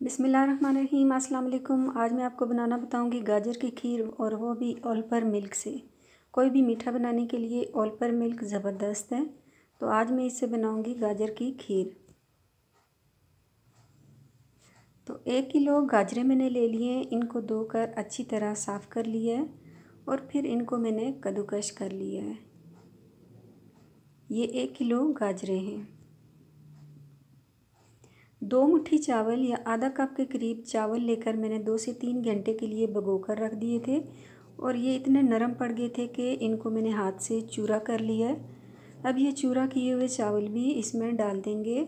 बिसमीम वालेकुम आज मैं आपको बनाना बताऊँगी गाजर की खीर और वो भी ऑल पर मिल्क से। कोई भी मीठा बनाने के लिए ऑल पर मिल्क ज़बरदस्त है। तो आज मैं इससे बनाऊँगी गाजर की खीर। तो एक किलो गाजरें मैंने ले लिए इनको धोकर अच्छी तरह साफ़ कर लिया है और फिर इनको मैंने कद्दूकश कर लिया है। ये एक किलो गाजरें हैं। दो मुट्ठी चावल या आधा कप के करीब चावल लेकर मैंने दो से तीन घंटे के लिए भगो कर रख दिए थे और ये इतने नरम पड़ गए थे कि इनको मैंने हाथ से चूरा कर लिया अब ये चूरा किए हुए चावल भी इसमें डाल देंगे।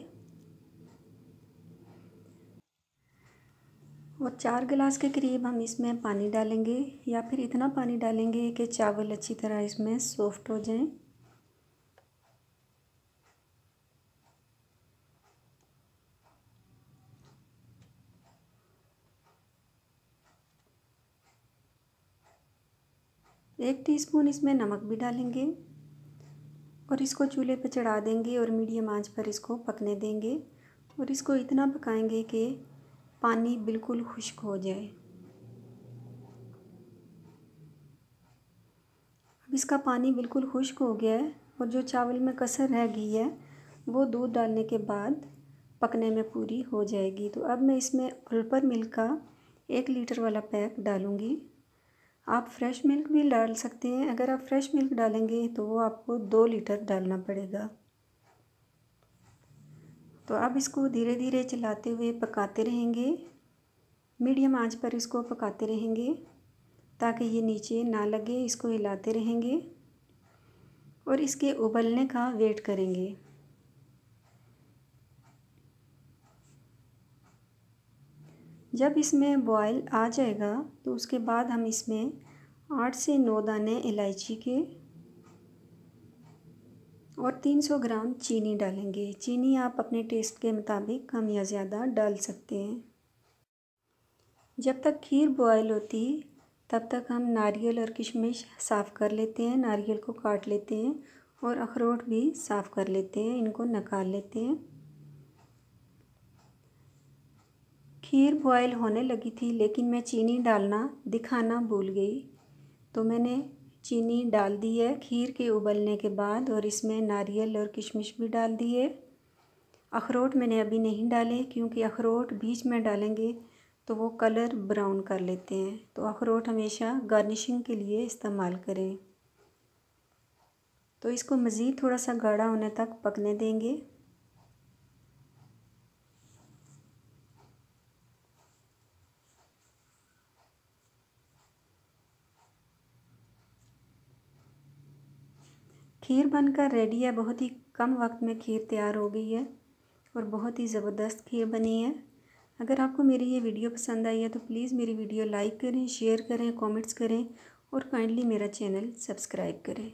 और चार गिलास के करीब हम इसमें पानी डालेंगे या फिर इतना पानी डालेंगे कि चावल अच्छी तरह इसमें सॉफ्ट हो जाएँ। एक टीस्पून इसमें नमक भी डालेंगे और इसको चूल्हे पर चढ़ा देंगे और मीडियम आँच पर इसको पकने देंगे और इसको इतना पकाएँगे कि पानी बिल्कुल खुश्क हो जाए। अब इसका पानी बिल्कुल खुश्क हो गया है और जो चावल में कसर रह गई है, वो दूध डालने के बाद पकने में पूरी हो जाएगी। तो अब मैं इसमें अल्पर मिल्क का एक लीटर वाला पैक डालूँगी। आप फ्रेश मिल्क भी डाल सकते हैं। अगर आप फ्रेश मिल्क डालेंगे तो वो आपको दो लीटर डालना पड़ेगा। तो अब इसको धीरे धीरे चलाते हुए पकाते रहेंगे। मीडियम आँच पर इसको पकाते रहेंगे ताकि ये नीचे ना लगे, इसको हिलाते रहेंगे और इसके उबलने का वेट करेंगे। जब इसमें बॉयल आ जाएगा तो उसके बाद हम इसमें आठ से नौ दाने इलायची के और 300 ग्राम चीनी डालेंगे। चीनी आप अपने टेस्ट के मुताबिक कम या ज़्यादा डाल सकते हैं। जब तक खीर बॉयल होती, तब तक हम नारियल और किशमिश साफ़ कर लेते हैं। नारियल को काट लेते हैं और अखरोट भी साफ़ कर लेते हैं। इनको निकाल लेते हैं। खीर बॉयल होने लगी थी, लेकिन मैं चीनी डालना, दिखाना भूल गई। तो मैंने चीनी डाल दी है खीर के उबलने के बाद और इसमें नारियल और किशमिश भी डाल दिए। अखरोट मैंने अभी नहीं डाले, क्योंकि अखरोट बीच में डालेंगे तो वो कलर ब्राउन कर लेते हैं। तो अखरोट हमेशा गार्निशिंग के लिए इस्तेमाल करें। तो इसको मज़ीद थोड़ा सा गाढ़ा होने तक पकने देंगे। खीर बनकर रेडी है। बहुत ही कम वक्त में खीर तैयार हो गई है और बहुत ही ज़बरदस्त खीर बनी है। अगर आपको मेरी ये वीडियो पसंद आई है तो प्लीज़ मेरी वीडियो लाइक करें शेयर करें कमेंट्स करें और काइंडली मेरा चैनल सब्सक्राइब करें।